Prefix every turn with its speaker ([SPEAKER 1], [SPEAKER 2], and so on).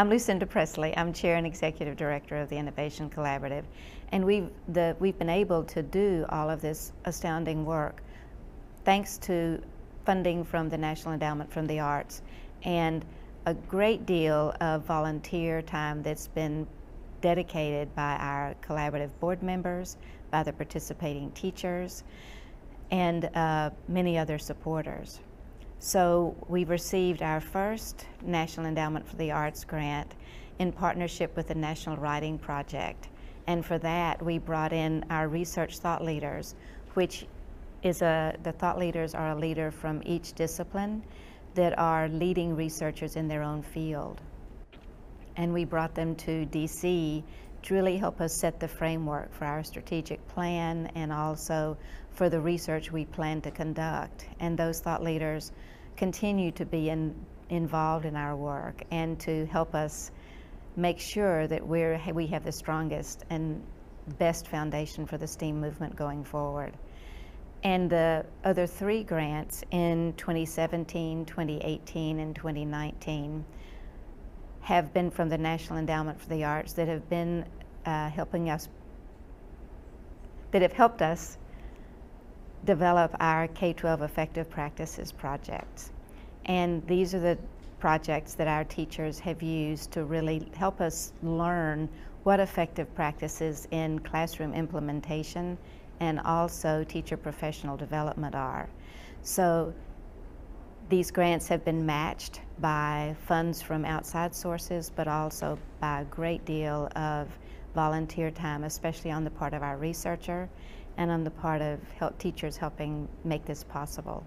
[SPEAKER 1] I'm Lucinda Presley. I'm Chair and Executive Director of the Innovation Collaborative. And we've, the, we've been able to do all of this astounding work thanks to funding from the National Endowment for the Arts and a great deal of volunteer time that's been dedicated by our collaborative board members, by the participating teachers, and uh, many other supporters. So we received our first National Endowment for the Arts grant in partnership with the National Writing Project. And for that, we brought in our research thought leaders, which is a, the thought leaders are a leader from each discipline that are leading researchers in their own field. And we brought them to DC really help us set the framework for our strategic plan and also for the research we plan to conduct. And those thought leaders continue to be in, involved in our work and to help us make sure that we're, we have the strongest and best foundation for the STEAM movement going forward. And the other three grants in 2017, 2018, and 2019 have been from the National Endowment for the Arts that have been uh, helping us, that have helped us develop our K-12 effective practices projects. And these are the projects that our teachers have used to really help us learn what effective practices in classroom implementation and also teacher professional development are. So these grants have been matched by funds from outside sources, but also by a great deal of volunteer time, especially on the part of our researcher and on the part of help teachers helping make this possible.